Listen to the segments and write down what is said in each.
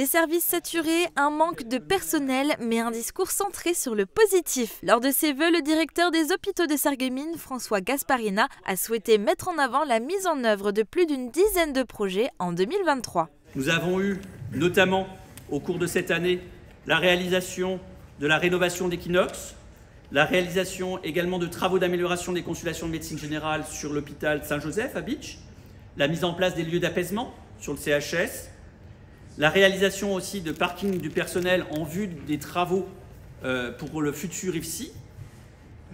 Des services saturés, un manque de personnel, mais un discours centré sur le positif. Lors de ses vœux, le directeur des hôpitaux de Sarreguemines, François Gasparina, a souhaité mettre en avant la mise en œuvre de plus d'une dizaine de projets en 2023. Nous avons eu, notamment au cours de cette année, la réalisation de la rénovation d'Equinox, la réalisation également de travaux d'amélioration des consultations de médecine générale sur l'hôpital Saint-Joseph à Beach, la mise en place des lieux d'apaisement sur le CHS, la réalisation aussi de parking du personnel en vue des travaux euh, pour le futur IFSI,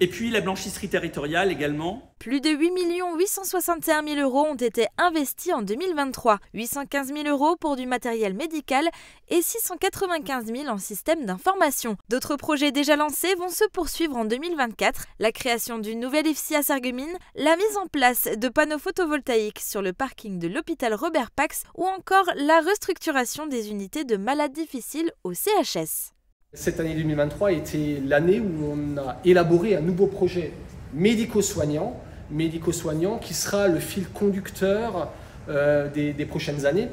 et puis la blanchisserie territoriale également. Plus de 8 861 000 euros ont été investis en 2023, 815 000 euros pour du matériel médical et 695 000 en système d'information. D'autres projets déjà lancés vont se poursuivre en 2024, la création d'une nouvelle IFSI à Sarreguemines, la mise en place de panneaux photovoltaïques sur le parking de l'hôpital Robert Pax ou encore la restructuration des unités de malades difficiles au CHS. Cette année 2023 était l'année où on a élaboré un nouveau projet médico-soignant, médico-soignant qui sera le fil conducteur euh, des, des prochaines années.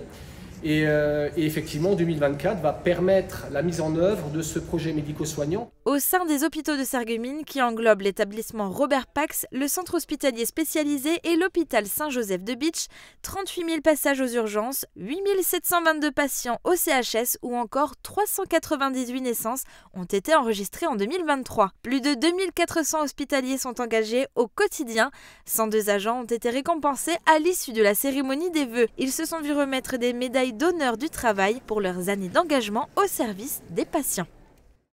Euh, et, effectivement, 2024 va permettre la mise en œuvre de ce projet médico-soignant. Au sein des hôpitaux de Sarreguemines, qui englobe l'établissement Robert Pax, le centre hospitalier spécialisé et l'hôpital Saint-Joseph de Beach, 38 000 passages aux urgences, 8 722 patients au CHS ou encore 398 naissances ont été enregistrées en 2023. Plus de 2400 hospitaliers sont engagés au quotidien. 102 agents ont été récompensés à l'issue de la cérémonie des vœux. Ils se sont vus remettre des médailles d'honneur du travail pour leurs années d'engagement au service des patients.